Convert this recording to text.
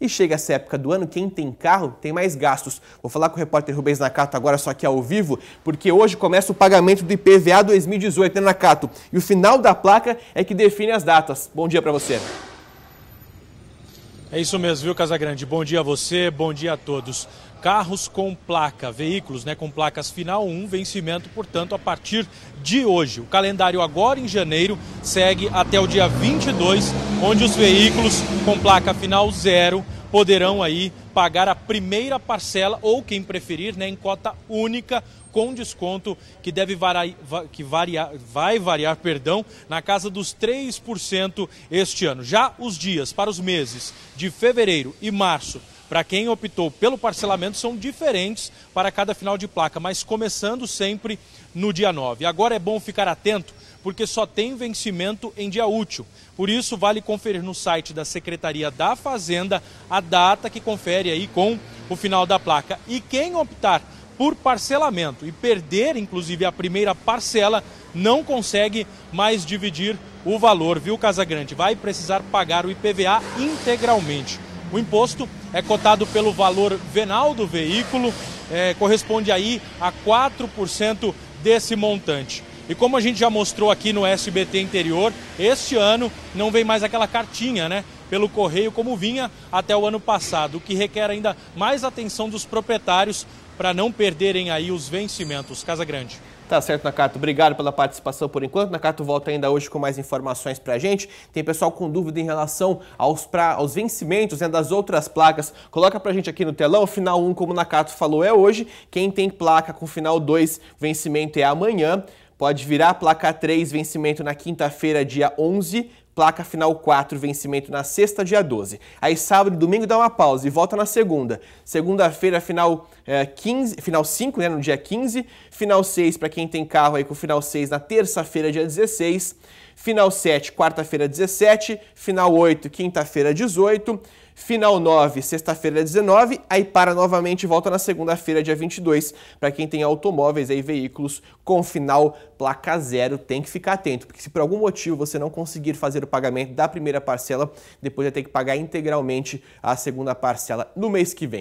E chega essa época do ano, quem tem carro tem mais gastos. Vou falar com o repórter Rubens Nakato agora, só que ao vivo, porque hoje começa o pagamento do IPVA 2018, né, Nakato? E o final da placa é que define as datas. Bom dia para você. É isso mesmo, viu, Casagrande? Bom dia a você, bom dia a todos. Carros com placa, veículos né, com placas final 1, vencimento, portanto, a partir de hoje. O calendário agora em janeiro segue até o dia 22, onde os veículos com placa final 0 poderão aí pagar a primeira parcela ou quem preferir, né, em cota única com desconto que deve variar, que variar, vai variar, perdão, na casa dos 3% este ano. Já os dias para os meses de fevereiro e março para quem optou pelo parcelamento são diferentes para cada final de placa, mas começando sempre no dia 9. Agora é bom ficar atento porque só tem vencimento em dia útil. Por isso, vale conferir no site da Secretaria da Fazenda a data que confere aí com o final da placa. E quem optar por parcelamento e perder, inclusive, a primeira parcela, não consegue mais dividir o valor, viu, Casagrande? Vai precisar pagar o IPVA integralmente. O imposto é cotado pelo valor venal do veículo, é, corresponde aí a 4% desse montante. E como a gente já mostrou aqui no SBT interior, este ano não vem mais aquela cartinha, né? Pelo correio como vinha até o ano passado, o que requer ainda mais atenção dos proprietários para não perderem aí os vencimentos. Casa Grande. Tá certo, Nakato. Obrigado pela participação por enquanto. Nakato volta ainda hoje com mais informações pra gente. Tem pessoal com dúvida em relação aos, pra, aos vencimentos né, das outras placas. Coloca pra gente aqui no telão. Final 1, como o Nakato falou, é hoje. Quem tem placa com final 2, vencimento é amanhã. Pode virar placa 3, vencimento na quinta-feira, dia 11 placa final 4, vencimento na sexta, dia 12. Aí sábado e domingo dá uma pausa e volta na segunda. Segunda-feira, final, é, 15, final 5, né, no dia 15. Final 6 para quem tem carro aí com final 6 na terça-feira, dia 16. Final 7, quarta-feira, 17. Final 8, quinta-feira, 18 final 9, sexta-feira 19, aí para novamente e volta na segunda-feira, dia 22. Para quem tem automóveis e veículos com final placa zero, tem que ficar atento, porque se por algum motivo você não conseguir fazer o pagamento da primeira parcela, depois vai ter que pagar integralmente a segunda parcela no mês que vem.